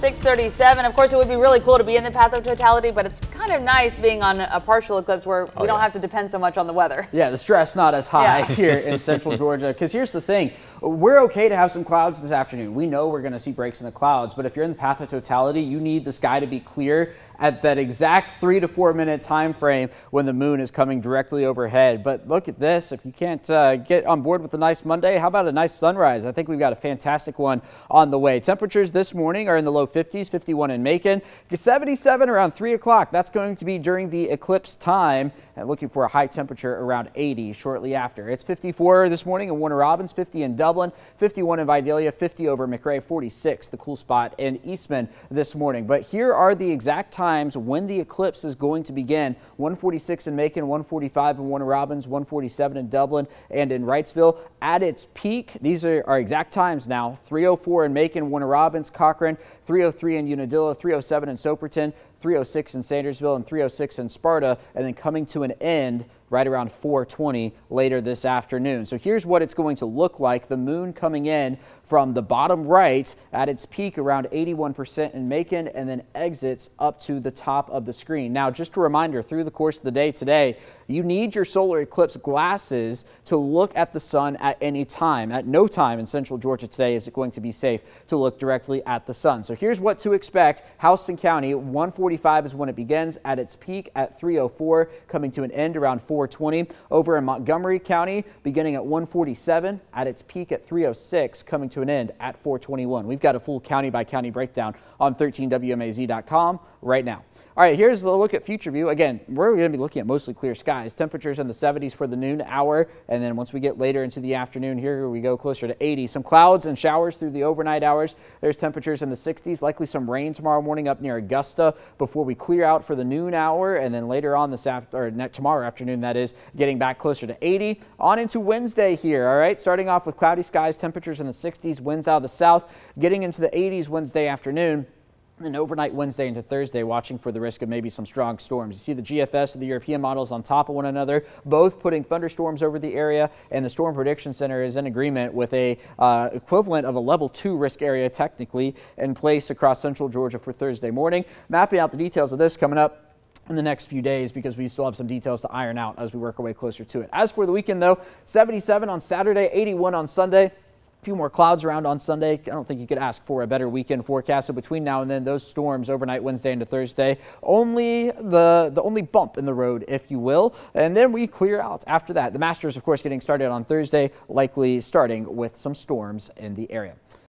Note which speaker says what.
Speaker 1: 637. Of course, it would be really cool to be in the path of totality, but it's kind of nice being on a partial eclipse where oh, we
Speaker 2: Oh,
Speaker 1: don't
Speaker 2: yeah.
Speaker 1: have to depend so much on the weather.
Speaker 2: Yeah, the stress not as high
Speaker 1: Yeah.
Speaker 2: here in central Georgia. Because here's the thing, we're okay to have some clouds this afternoon. We know we're going to see breaks in the clouds, but if you're in the path of totality, you need the sky to be clear at that exact three to four minute time frame when the moon is coming directly overhead. But look at this. If you can't uh, get on board with a nice Monday, how about a nice sunrise? I think we've got a fantastic one on the way. Temperatures this morning are in the low 50s, 51 in Macon, 77 around 3 o'clock. That's going to be during the eclipse time and looking for a high temperature around 80 shortly after. It's 54 this morning in Warner Robins, 50 in Dublin, 51 in Vidalia, 50 over McRae, 46 the cool spot in Eastman this morning. But here are the exact times when the eclipse is going to begin. 146 in Macon, 145 in Warner Robins, 147 in Dublin and in Wrightsville. At its peak, these are our exact times now. 304 in Macon, Warner Robins, Cochran, 303 in Unadilla, 307 in Soperton, 306 in Sandersville and 306 in Sparta, and then coming to an end right around 420 later this afternoon. So here's what it's going to look like. The moon coming in from the bottom right at its peak around 81% in Macon and then exits up to the top of the screen. Now, just a reminder through the course of the day today, you need your solar eclipse glasses to look at the sun at any time. At no time in central Georgia today is it going to be safe to look directly at the sun. So here's what to expect. Houston County, 145 is when it begins at its peak at 304, coming to an end around 420. Over in Montgomery County, beginning at 147, at its peak at 306, coming to an end at 421. We've got a full county by county breakdown on 13WMAZ.com right now. All right, here's the look at future view. Again, we're going to be looking at mostly clear skies. Temperatures in the 70s for the noon hour, and then once we get later into the afternoon, here we go closer to 80. Some clouds and showers through the overnight hours. There's temperatures in the 60s, likely some rain tomorrow morning up near Augusta before we clear out for the noon hour, and then later on this after or tomorrow afternoon, that is, getting back closer to 80. On into Wednesday here. All right, starting off with cloudy skies, temperatures in the 60s, winds out of the south, getting into the 80s Wednesday afternoon. And overnight Wednesday into Thursday, watching for the risk of maybe some strong storms. You see the GFS and the European models on top of one another, both putting thunderstorms over the area, and the Storm Prediction Center is in agreement with a uh, equivalent of a level two risk area technically in place across central Georgia for Thursday morning. Mapping out the details of this coming up in the next few days because we still have some details to iron out as we work our way closer to it. As for the weekend though, 77 on Saturday, 81 on Sunday. Few more clouds around on Sunday. I don't think you could ask for a better weekend forecast. So between now and then, those storms overnight Wednesday into Thursday, only the the only bump in the road, if you will, and then we clear out after that. The Masters, of course, getting started on Thursday, likely starting with some storms in the area.